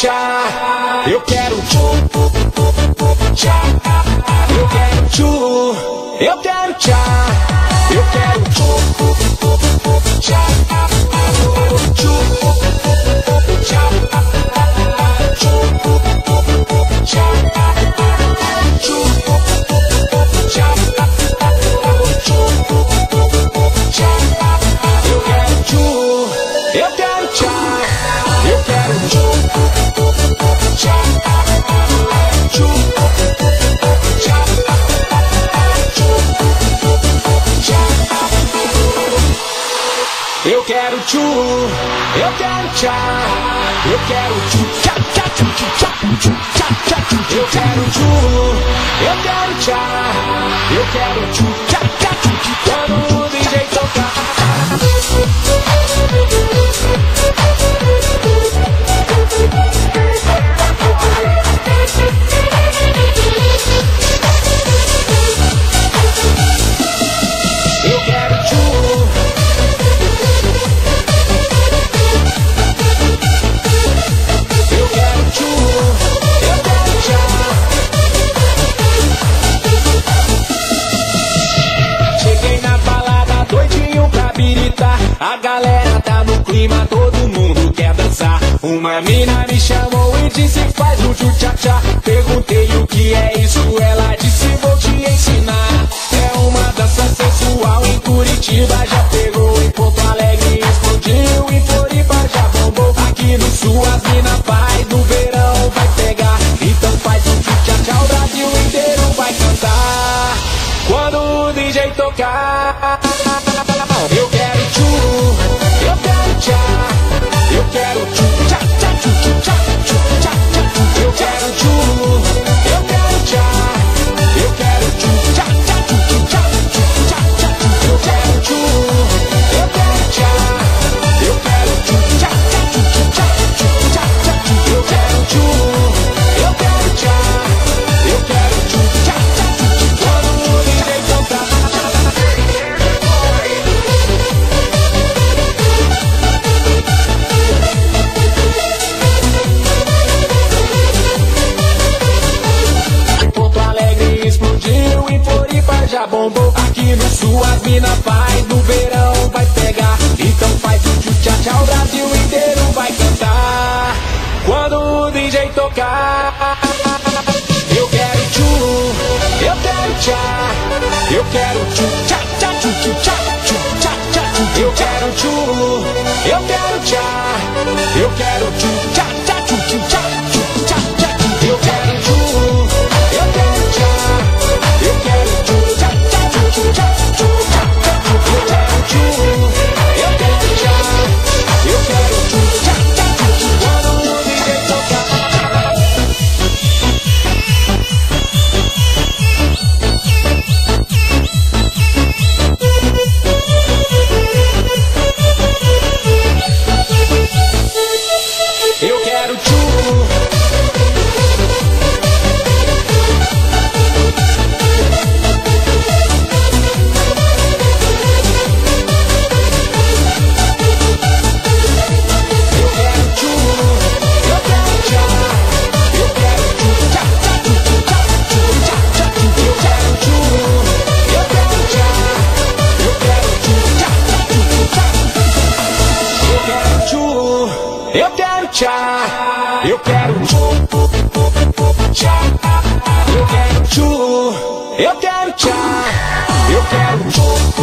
tchá, eu quero tchu, tchá, eu quero tchu, eu quero tchá, eu quero tchu, Eu quero tchu, eu quero tchá, eu quero tchu, tchá, tchá, tchu, tchá, tchu, tchá, tchá, tchu. Eu quero tchu, eu quero tchá, eu quero tchu, tchá, tchá, tchu, tchu, tchá, quando o DJ tocar. Eu A galera tá no clima, todo mundo quer dançar. Uma mina me chamou e disse faz o tchu-tchá-tchá. Perguntei o que é isso, ela disse vou te ensinar. Bombou. Aqui no sul as mina faz, no verão vai pegar. Então faz o tchu tchá tchá, o Brasil inteiro vai cantar. Quando o DJ tocar, eu quero tchu, eu quero tchá, eu quero tchu tchá tchá tchu tchu tchá tchu tchá tchá tchu. Eu quero tchu, eu quero tchá, eu quero tchu tchá eu quero tchá, eu quero tchu, tchá, eu quero tchu, eu quero tchá, eu quero tchu,